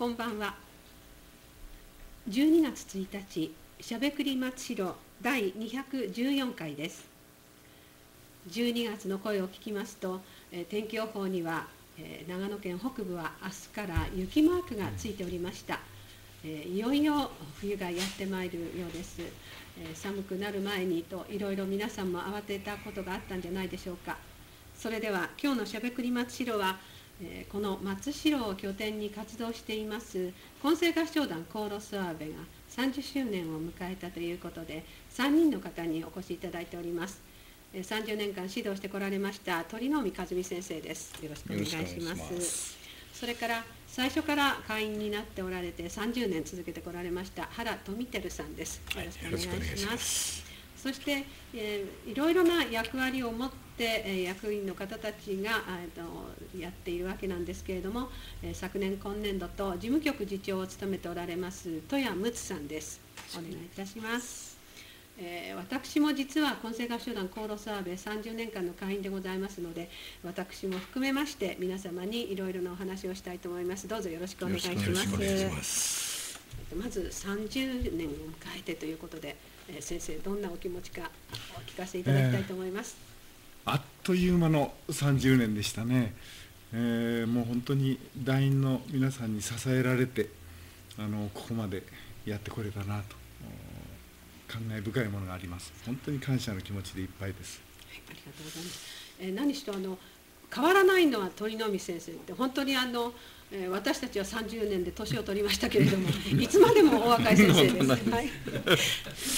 こんばんは。12月1日しゃべくり松代第214回です。12月の声を聞きますと、えー、天気予報には、えー、長野県北部は明日から雪マークがついておりました、えー、いよいよ冬がやってまいるようです、え寒くなる前にといろいろ皆さんも慌てたことがあったんじゃないでしょうか。それでは今日のしゃべくり松代はえこの松代を拠点に活動しています混声合唱団コーロスアーベが30周年を迎えたということで3人の方にお越しいただいております。30年間指導してこられました鳥海和美先生です。よろしくお願いします。それから最初から会員になっておられて30年続けてこられました原富照さんです。よろしくお願いします、そして、えー、いろいろな役割を持って、えー、役員の方たちが、えーと、やっているわけなんですけれども、えー、昨年今年度と事務局次長を務めておられます戸谷睦さんです。お願いいたします、えー、私も実は混声合唱団コーロサーベ30年間の会員でございますので私も含めまして皆様にいろいろなお話をしたいと思います。どうぞよろしくお願いします。まず30年を迎えてということでえ先生どんなお気持ちかお聞かせいただきたいと思います、えー、あっという間の30年でしたね、えー、もう本当に団員の皆さんに支えられてあのここまでやってこれたなと。感慨深いものがあります。本当に感謝の気持ちでいっぱいです、はい、ありがとうございます、えー、何しろあの変わらないのは鳥海先生って本当にあのえー、私たちは30年で年を取りましたけれども いつまでもお若い先生です、はい、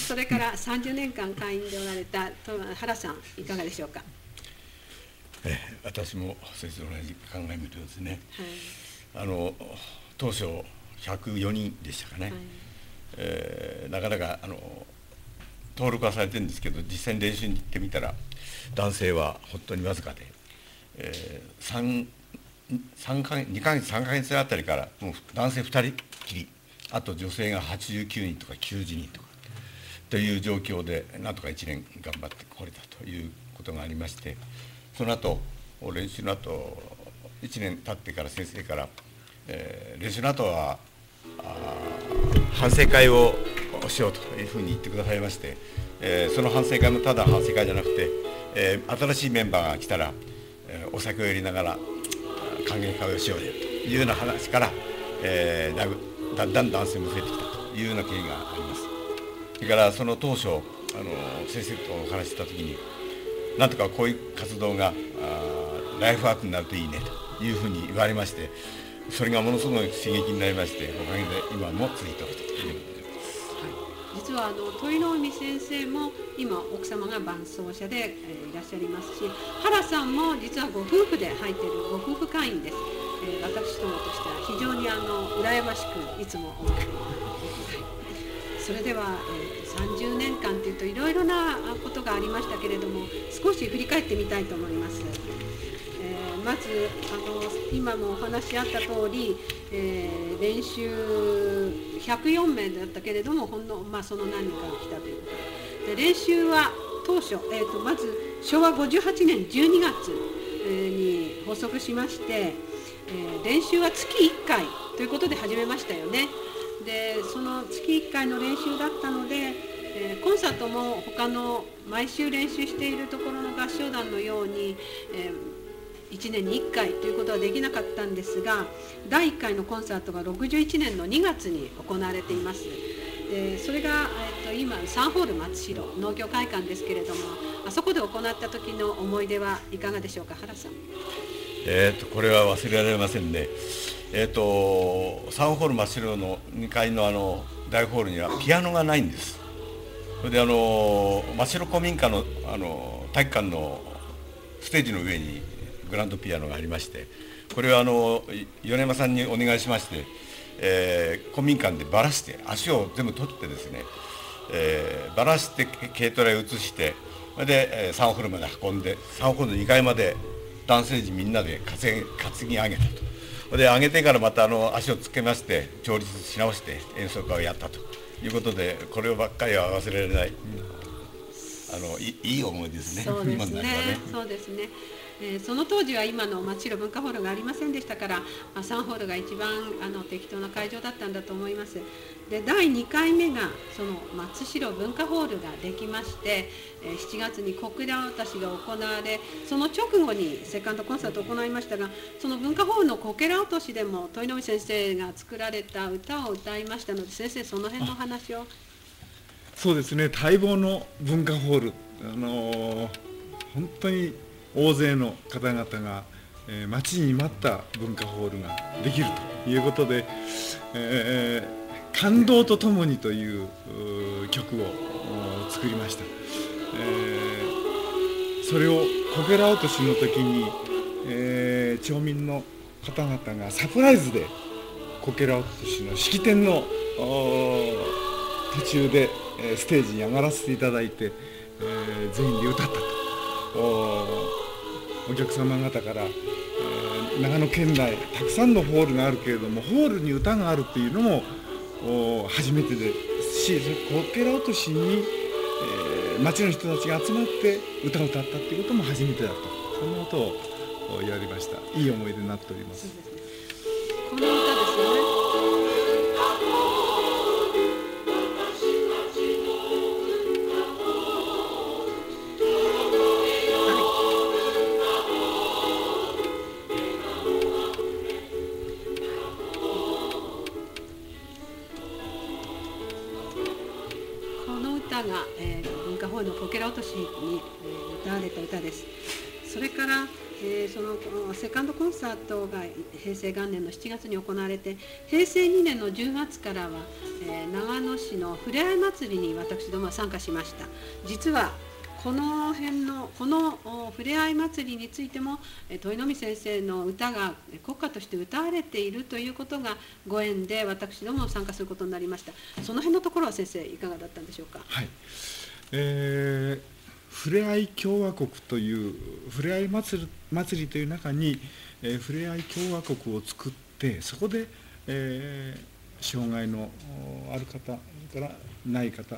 それから30年間会員でおられた原さんいかがでしょうか、えー、私も先生と同じ考えるとですね、はい、あの当初104人でしたかね、はい、えー、なかなかあの登録はされてるんですけど実際に練習に行ってみたら男性は本当にわずかで、えー、3 3か月2か月3か月あたりからもう男性2人きりあと女性が89人とか90人とかという状況でなんとか1年頑張ってこれたということがありましてその後練習の後1年経ってから先生から、えー、練習の後は反省会をしようというふうに言ってくださいまして、えー、その反省会もただ反省会じゃなくて、えー、新しいメンバーが来たら、えー、お酒を入れながら歓迎会をしようよというような話から、えー、だだんだん男性も増えてきたというような経緯があります。それからその当初あの先生とお話した時になんとかこういう活動があライフワークになるといいねというふうに言われましてそれがものすごい刺激になりましておかげで今も続いておるということで実はあの鳥の海先生も今奥様が伴奏者で、えー、いらっしゃいますし原さんも実はご夫婦で入っているご夫婦会員です、えー、私どもとしては非常にあの羨ましくいつも思っています。それでは、えー、30年間というといろいろなことがありましたけれども少し振り返ってみたいと思います。えー、まずあの今もお話あった通り、えー、練習104名だったけれどもほんの、まあ、その何人かが来たということでで練習は当初、えーと、まず昭和58年12月に発足しまして、えー、練習は月1回ということで始めましたよね。でその月1回の練習だったので、えー、コンサートも他の毎週練習しているところの合唱団のように、えー1年に1回ということはできなかったんですが第1回のコンサートが61年の2月に行われています。でそれが、えっと、今サンホール松代農業会館ですけれどもあそこで行った時の思い出はいかがでしょうか原さん。えーと、これは忘れられませんね。えーと、サンホール松代の2階のあの大ホールにはピアノがないんですそれであの松代古民家のあの体育館のステージの上にグランドピアノがありましてこれはあの米山さんにお願いしまして、えー、古民館でばらして足を全部取ってですね、えー、ばらして軽トラへ移してそれで、えー、サンホールまで運んでサンホールの2階まで男性陣みんなで担ぎ上げたと。で上げてからまたあの足をつけまして調律し直して演奏会をやったということでこればっかりは忘れられない、あのいいい思いですね。そうですね。ねそうですね。えー、その当時は今の松代文化ホールがありませんでしたから、まあ、3ホールが一番あの適当な会場だったんだと思います。で第2回目がその松代文化ホールができまして、えー、7月に小倉渡しが行われその直後にセカンドコンサートを行いましたがその文化ホールのこけら落としでも豊臣先生が作られた歌を歌いましたので先生その辺の話を。そうですね待望の文化ホール。あのー、本当に大勢の方々が、えー、待ちに待った文化ホールができるということで、えー、感動とともにという曲を作りました、えー、それをこけら落としの時に、えー、町民の方々がサプライズでこけら落としの式典の途中でステージに上がらせていただいて、えー、全員で歌ったと。お客様方から、えー、長野県内たくさんのホールがあるけれどもホールに歌があるっていうのも初めてですしこけら落としに、えー、町の人たちが集まって歌を歌ったっていうことも初めてだと。そんなことを言われました。いい思い出になっております。この歌ですね。が、えっと文化ホールのこけら落としにえ歌われた歌です。それからえ、そのセカンドコンサートが平成元年の7月に行われて平成2年の10月からは、え、長野市のふれあい祭りに私どもは参加しました実はこの辺のこのふれあい祭りについても豊臣先生の歌が国歌として歌われているということがご縁で私ども参加することになりましたその辺のところは先生いかがだったんでしょうか？はいえーふれあい共和国というふれあい祭り祭りという中に、えー、ふれあい共和国を作ってそこで、えー、障害のある方からない方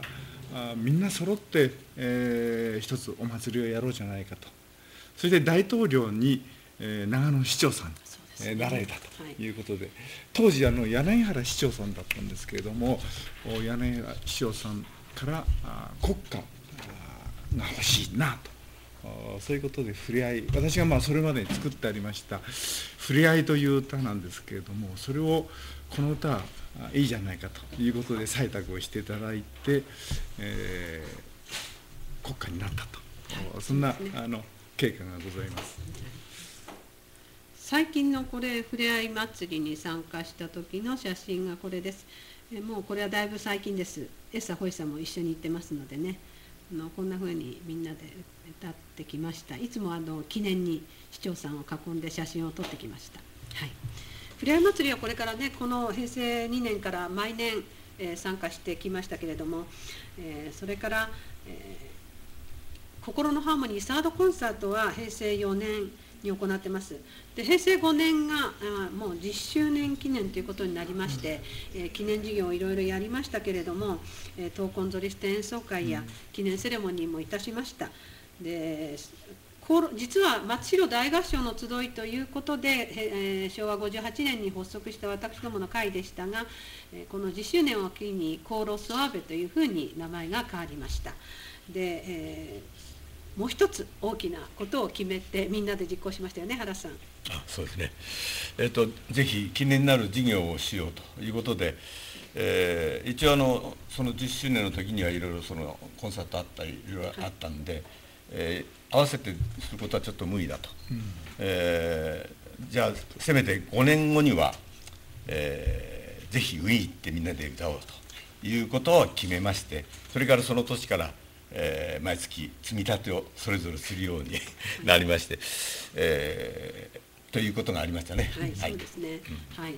あみんな揃って、えー、一つお祭りをやろうじゃないかと。そして大統領に、えー、長野市長さんえー、なられたとい。うことで、はい、当時あの柳原市長さんだったんですけれども柳原市長さんからあ国家が欲しいなと。そういうことで触れ合い私がまあそれまでに作ってありました「触れ合い」という歌なんですけれどもそれをこの歌いいじゃないかということで採択をしていただいて、えー、国家になったと、はい、そんな、ね、あの経過がございます。最近のこれふれあい祭りに参加した時の写真がこれです。えもうこれはだいぶ最近です。エッサホイさんも一緒に行ってますのでね。のこんなふうにみんなで歌ってきましたいつもあの記念に市長さんを囲んで写真を撮ってきました、はい、ふれあい祭りはこれからねこの平成2年から毎年、えー、参加してきましたけれども、えー、それから、えー、心のハーモニーサードコンサートは平成4年に行ってます。で平成5年があもう10周年記念ということになりまして、えー、記念事業をいろいろやりましたけれども、え、闘魂ゾリスト演奏会や記念セレモニーもいたしました。で実は松代大合唱の集いということで、えー、昭和58年に発足した私どもの会でしたが、えー、この10周年を機にコーロスアーベというふうに名前が変わりました。で、えーもう一つ大きなことを決めてみんなで実行しましたよね原さん。あそうですね、えーと、ぜひ記念になる事業をしようということで、えー、一応あのその10周年の時にはいろいろそのコンサートあったりいろいろあったんで、はい、えー、合わせてすることはちょっと無理だと、うん、えー、じゃあせめて5年後には、えー、ぜひウィーってみんなで歌おうということを決めましてそれからその年からえー、毎月積み立てをそれぞれするように なりまして、えー、ということがありましたね。はい、はい、そうですね、うん、はい。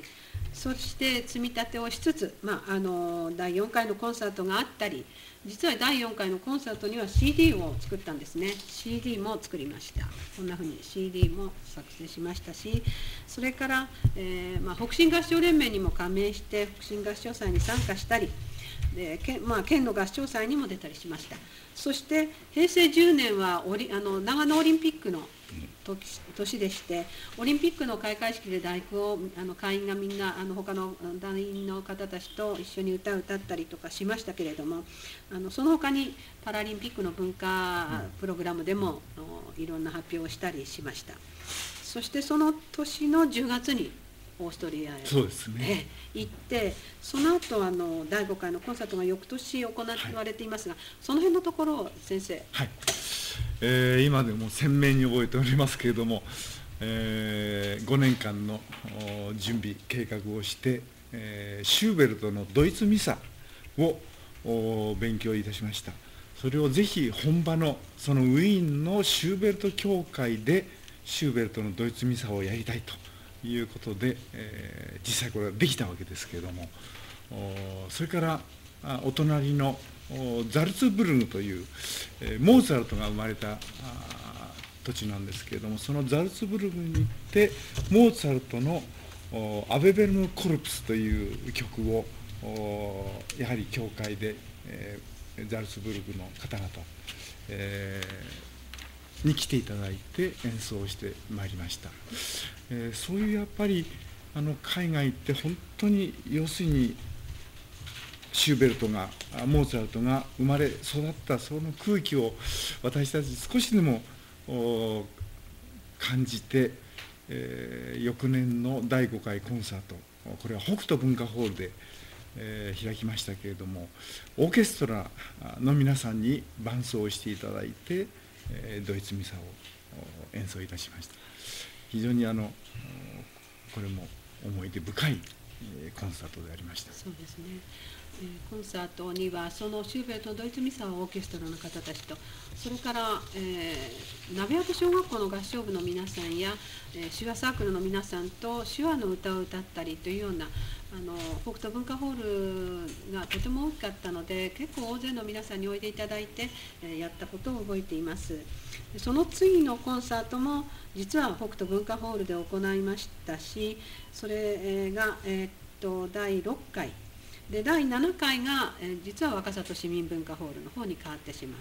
そして積み立てをしつつ、まあ、あの第4回のコンサートがあったり実は第4回のコンサートには CD を作ったんですね。CD も作りました。こんな風に CD も作成しましたしそれから、えーまあ、北進合唱連盟にも加盟して北進合唱祭に参加したりで県,、まあ、県の合唱祭にも出たりしました。そして平成10年はオリあの長野オリンピックの年でしてオリンピックの開会式で大工をあの会員がみんなあの他の団員の方たちと一緒に歌を歌ったりとかしましたけれどもあのその他にパラリンピックの文化プログラムでも、うん、いろんな発表をしたりしました。そしてその年の10月にオーストリアへそうですね、行ってその後あの第5回のコンサートが翌年行われていますが、はい、その辺のところ先生。はい。えー、今でも鮮明に覚えておりますけれども、えー、5年間の準備計画をして、えー、シューベルトのドイツミサを勉強いたしました。それをぜひ本場のそのウィーンのシューベルト教会でシューベルトのドイツミサをやりたいということで、えー、実際これはできたわけですけれどもそれからお隣のザルツブルグという、えー、モーツァルトが生まれた土地なんですけれどもそのザルツブルグに行ってモーツァルトの「アベベルム・コルプス」という曲をやはり教会で、えー、ザルツブルグの方々、えー、に来ていただいて演奏してまいりました、えー、そういうやっぱりあの海外って本当に要するにシューベルトがモーツァルトが生まれ育ったその空気を私たち少しでも感じて、えー、翌年の第5回コンサートこれは北斗文化ホールで、えー、開きましたけれどもオーケストラの皆さんに伴奏していただいて、ドイツミサを演奏いたしました。非常にあのこれも思い出深いコンサートでありました。そうですね。コンサートにはそのシューベルトドイツミサオーケストラの方たちとそれから、えー、鍋跡小学校の合唱部の皆さんや、えー、手話サークルの皆さんと手話の歌を歌ったりというようなあの北斗文化ホールがとても大きかったので結構大勢の皆さんにおいでいただいて、え、やったことを覚えています。その次のコンサートも実は北斗文化ホールで行いましたしそれが、えー、っと第6回。で第7回が、え実は若里市民文化ホールの方に変わってしまっ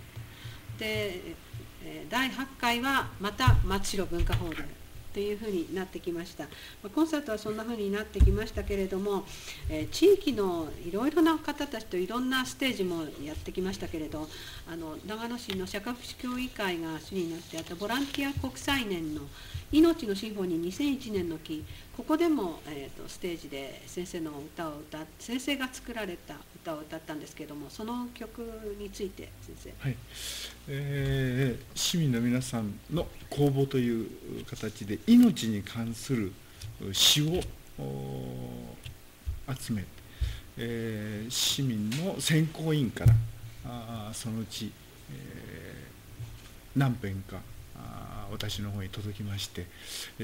た。で、え第8回はまた松代文化ホール。というふうになってきました、まコンサートはそんなふうになってきましたけれども、え地域のいろいろな方たちといろんなステージもやってきましたけれどあの長野市の社会福祉協議会が主になってあとボランティア国際年の命のシンフォニー2001年の木ここでも、えーと、ステージで先生の歌を歌先生が作られた歌を歌ったんですけれどもその曲について先生。はいえー、市民の皆さんの公募という形で命に関する詩を集めて、えー、市民の選考委員からあそのうち、えー、何編か私の方に届きまして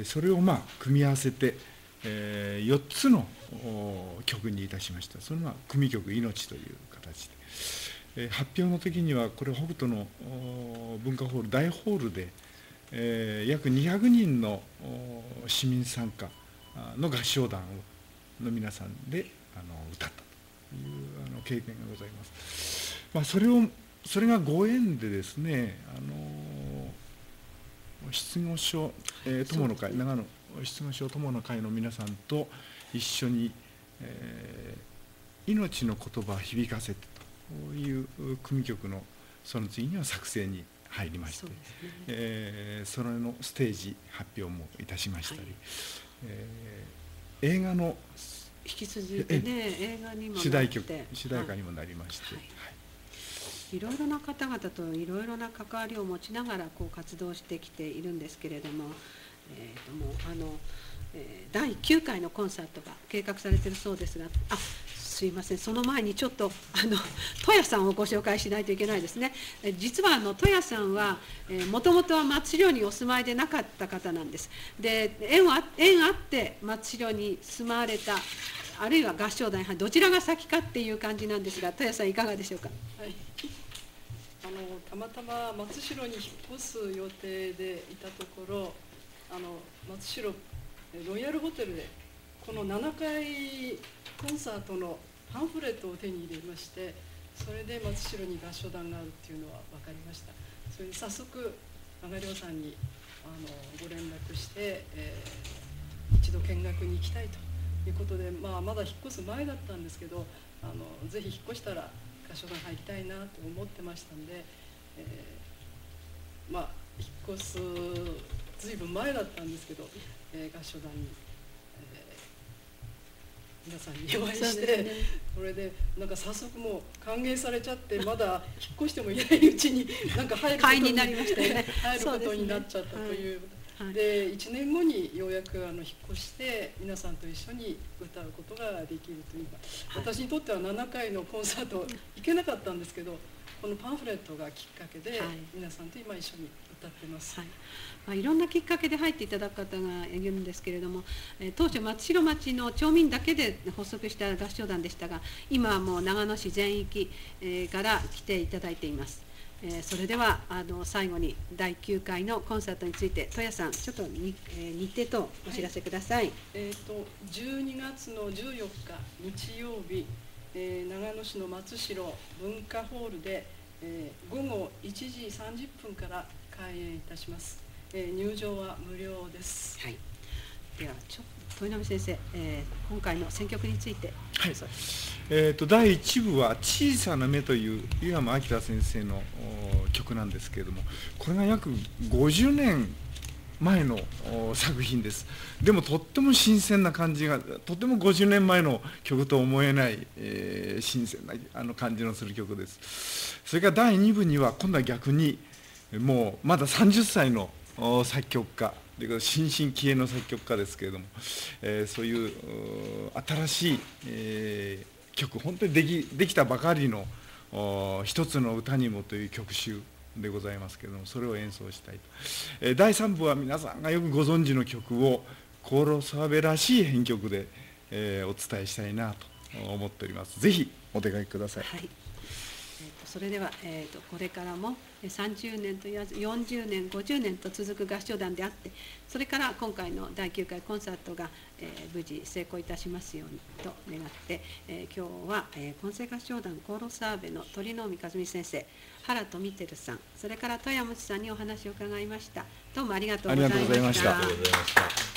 それをまあ組み合わせて、4つの曲にいたしましたそれが組曲「命」という形で、発表の時にはこれ北斗の文化ホール大ホールで、約200人の市民参加の合唱団の皆さんで歌ったというあの経験がございます。まあ、それをそれがご縁でですねあの失語症、えー、友の会長野失語症友の会の皆さんと一緒に、えー、命の言葉を響かせてという組曲のその次には作成に入りましてそ,、ね。えー、それのステージ発表もいたしましたり、はい、えー、映画の引き続いてね映画にも主題曲主題歌にもなりまして、はい。いいろいろな方々といろいろな関わりを持ちながらこう活動してきているんですけれども、えー、ともうあの、第9回のコンサートが計画されているそうですがあすいません。その前にちょっとあの 戸谷さんをご紹介しないといけないですね。実はあの戸谷さんはもともとは松代にお住まいでなかった方なんです。で縁は縁あって松代に住まわれたあるいは合唱団どちらが先かっていう感じなんですが戸谷さんいかがでしょうか？はい。あのたまたま松代に引っ越す予定でいたところあの松代ロイヤルホテルでこの7回コンサートのパンフレットを手に入れましてそれで松代に合唱団があるっていうのは分かりました。それで早速長良さんにあのご連絡して、えー、一度見学に行きたいということで、まあ、まだ引っ越す前だったんですけどあのぜひ引っ越したら合唱団入りたいなと思ってましたんで、えー、まあ引っ越すずいぶん前だったんですけど、えー、合唱団に、えー、皆さんにお会いして、ね、それでなんか早速もう歓迎されちゃってまだ引っ越してもいないうちになんか入ることになりましたね。入ることになっちゃったという。で1年後にようやくあの引っ越して皆さんと一緒に歌うことができるというか、私にとっては7回のコンサート行けなかったんですけどこのパンフレットがきっかけで皆さんと今一緒に歌ってます。はいまあ、いろんなきっかけで入っていただく方がいるんですけれども、えー、当初松代町の町民だけで発足した合唱団でしたが今はもう長野市全域、えー、から来ていただいています。えー、それではあの最後に第9回のコンサートについて戸谷さんちょっとに、えー、日程とお知らせください、はい、えーと、12月の14日日曜日、えー、長野市の松代文化ホールで、えー、午後1時30分から開演いたします、えー、入場は無料です、はい、ではちょ豊波先生、えー、今回の選曲について、はい、えーと、第1部は「小さな目」という湯山明先生の曲なんですけれどもこれが約50年前の作品です。でもとっても新鮮な感じがとても50年前の曲と思えない、えー、新鮮なあの感じのする曲です。それから第2部には今度は逆にもうまだ30歳の作曲家で新進気鋭の作曲家ですけれども、えー、そういう新しい、えー、曲本当にできできたばかりの「一つの歌にも」という曲集でございますけれどもそれを演奏したいと、えー、第3部は皆さんがよくご存知の曲をコーロサーベらしい編曲で、えー、お伝えしたいなと思っております。ぜひお出かけください、はい。それでは、えーと、これからも30年と言わず40年50年と続く合唱団であってそれから今回の第9回コンサートが、えー、無事成功いたしますようにと願って、えー、今日は、えー、混成合唱団コーロサーベの鳥海和美先生原富照さんそれから富山さんにお話を伺いましたどうもありがとうございました。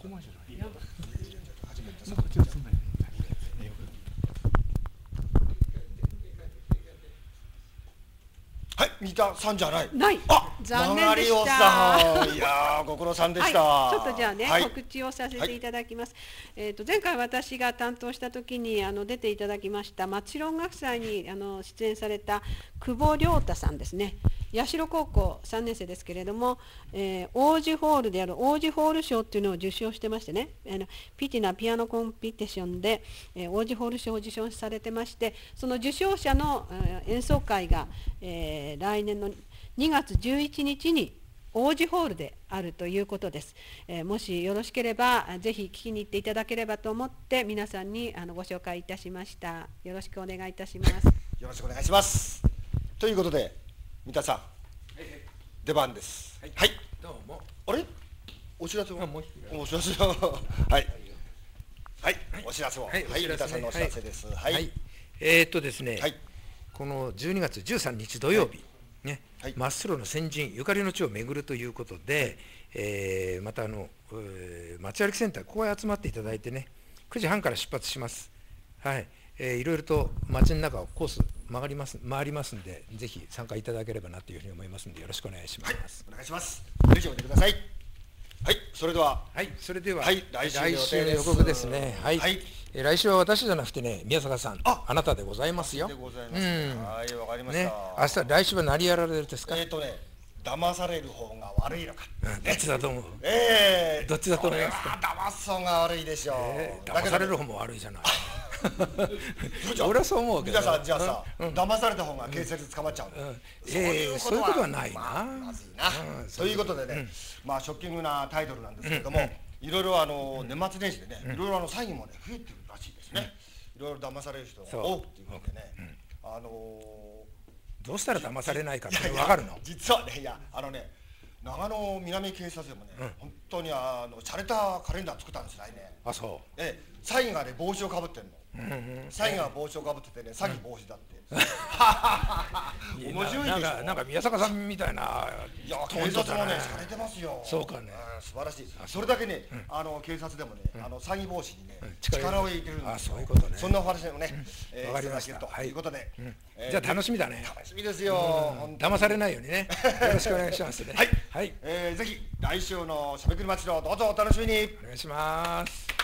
コマーシャルいや初めてこっち映んないはい三田さんじゃない。ない。あ残念でした。いやご苦労さんでした、はい、ちょっとじゃあね、はい、告知をさせていただきます、はい、えっ、ー、と前回私が担当した時にあの出ていただきました松代音楽祭にあの出演された久保亮太さんですね八代高校3年生ですけれども、えー、王子ホールである王子ホール賞っていうのを受賞してましてねあのピティナピアノコンピティションで、えー、王子ホール賞を受賞されてましてその受賞者の、えー、演奏会が、えー、来年の2月11日に王子ホールであるということです、えー、もしよろしければぜひ聞きに行っていただければと思って皆さんにあのご紹介いたしました。よろしくお願いいたします。よろしくお願いします。ということで三田さん、はいはい、出番です。はい、はい、どうも。あれ？お知らせは？お知らせは？はい。はい、お知らせを。はい、三田さんのお知らせです。はい。えっとですね。はい。この12月13日土曜日、ね、真っ白の先人ゆかりの地を巡るということで、えー、またあの、えー、街歩きセンターここへ集まっていただいてね、9時半から出発します。はい。えー、いろいろと街の中をコース曲がります回りますんで、ぜひ参加いただければなというふうに思いますので、よろしくお願いします。はい、お願いします。レジを見てください。はい、それでは。はい、それでは。はい、来週の予告ですね。はい。はい、えー、来週は私じゃなくてね、宮坂さん、あ、あなたでございますよ。でございます。うん、はい、わかりました。ね、明日来週は何やられるですか？えっ、ー、とね、騙される方が悪いのか、うん、どっちだと思う？ええー、どっちだと思いますか？騙す方が悪いでしょう、えー、騙される方も悪いじゃない 俺はそう思うけど。皆さんじゃあさ、うん、騙された方が警察捕まっちゃう。の、うん、ええー、そういうことはないな、まあ、まずいな、うん、と。いうことでね、まあショッキングなタイトルなんですけれども、いろいろあの、年末年始でねいろいろあの詐欺もね増えてるらしいですね、いろいろ騙される人が多くっていうことでね、あのどうしたら騙されないかって分かるの？実はねいやあのね長野南警察でもね、うん、本当にあの洒落たカレンダー作ったんです来年。あそう。えサインがね帽子をかぶってんの、サインが帽子をかぶっててね詐欺防止だって、面白いでしょ。なんか宮坂さんみたいないや警察もねされてますよ。そうかね、うん、素晴らしい。それだけね、あの警察でもね、あの詐欺防止にね、力を入れてるんですあそういうことね。そんなお話でもね、わかりました。とい。うことで、じゃあ楽しみだね。楽しみですよ、騙されないようにね。よろしくお願いしますね。はい、はい。えー、ぜひ来週のしゃべくり町のどうぞお楽しみに。お願いします